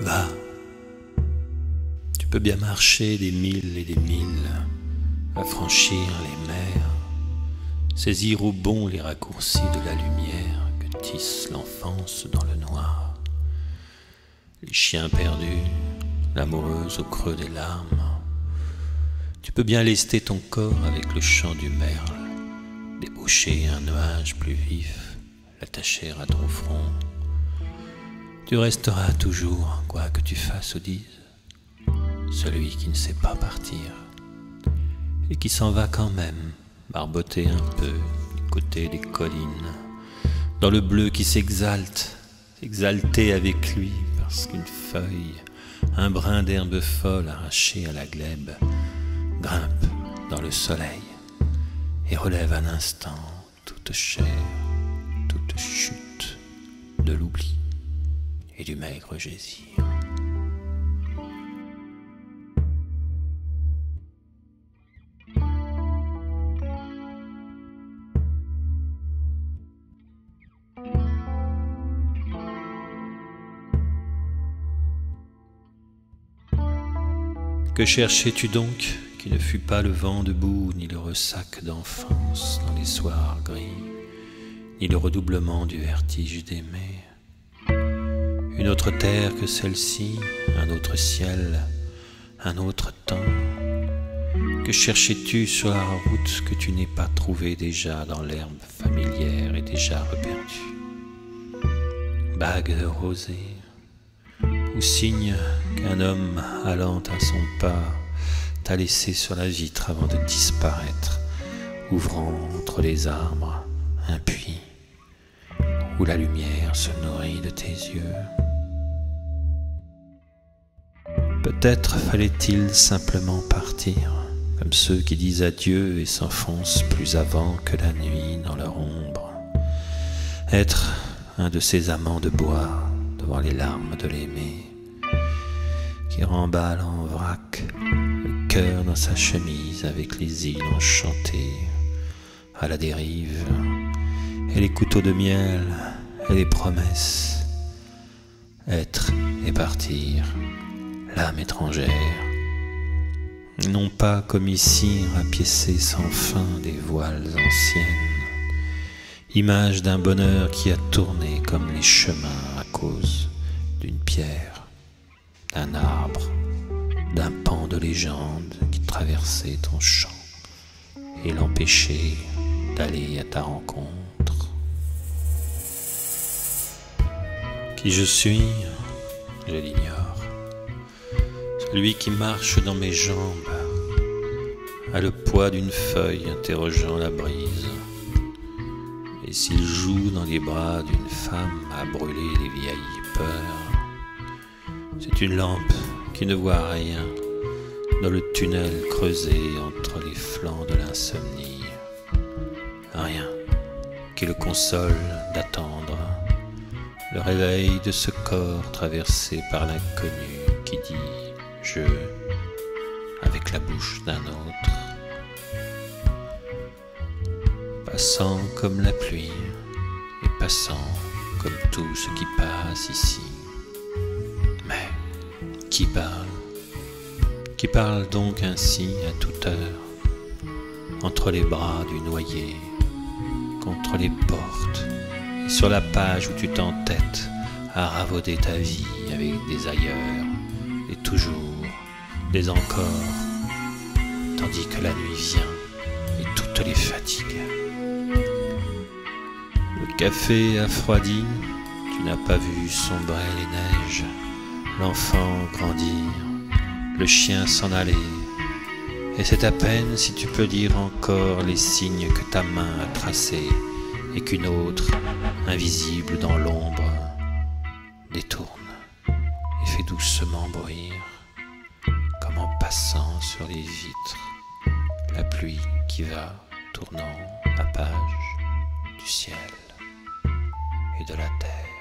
Va. Tu peux bien marcher des milles et des milles, affranchir les mers, saisir au bon les raccourcis de la lumière que tisse l'enfance dans le noir. Les chiens perdus, l'amoureuse au creux des larmes. Tu peux bien lester ton corps avec le chant du merle, débaucher un nuage plus vif, l'attacher à ton front tu resteras toujours, quoi que tu fasses ou dises, celui qui ne sait pas partir et qui s'en va quand même, barboter un peu du côté des collines, dans le bleu qui s'exalte, s'exalter avec lui parce qu'une feuille, un brin d'herbe folle arraché à la glèbe, grimpe dans le soleil et relève un instant toute chair, toute chute de l'oubli et du maigre gésir. Que cherchais-tu donc qui ne fût pas le vent debout, ni le ressac d'enfance dans les soirs gris, ni le redoublement du vertige d'aimer une autre terre que celle-ci, un autre ciel, un autre temps. Que cherchais-tu sur la route que tu n'es pas trouvé déjà dans l'herbe familière et déjà reperdue? Bague de rosée, ou signe qu'un homme allant à son pas t'a laissé sur la vitre avant de disparaître, ouvrant entre les arbres un puits où la lumière se nourrit de tes yeux? Peut-être fallait-il simplement partir, comme ceux qui disent adieu et s'enfoncent plus avant que la nuit dans leur ombre. Être un de ces amants de bois devant les larmes de l'aimer, qui remballe en vrac le cœur dans sa chemise avec les îles enchantées à la dérive, et les couteaux de miel et les promesses. Être et partir l'âme étrangère, non pas comme ici rapiécer sans fin des voiles anciennes, image d'un bonheur qui a tourné comme les chemins à cause d'une pierre, d'un arbre, d'un pan de légende qui traversait ton champ et l'empêchait d'aller à ta rencontre. Qui je suis, je l'ignore. Lui qui marche dans mes jambes a le poids d'une feuille interrogeant la brise. Et s'il joue dans les bras d'une femme à brûler les vieilles peurs, c'est une lampe qui ne voit rien dans le tunnel creusé entre les flancs de l'insomnie. Rien qui le console d'attendre le réveil de ce corps traversé par l'inconnu qui dit avec la bouche d'un autre, passant comme la pluie et passant comme tout ce qui passe ici. Mais qui parle? Qui parle donc ainsi à toute heure, entre les bras du noyé, contre les portes, et sur la page où tu t'entêtes à ravauder ta vie avec des ailleurs, et toujours des encore, tandis que la nuit vient et toutes les fatigues. Le café a froidi, tu n'as pas vu sombrer les neiges, l'enfant grandir, le chien s'en aller, et c'est à peine si tu peux lire encore les signes que ta main a tracés et qu'une autre, invisible dans l'ombre, détourne et fait doucement bruire passant sur les vitres, la pluie qui va tournant la page du ciel et de la terre.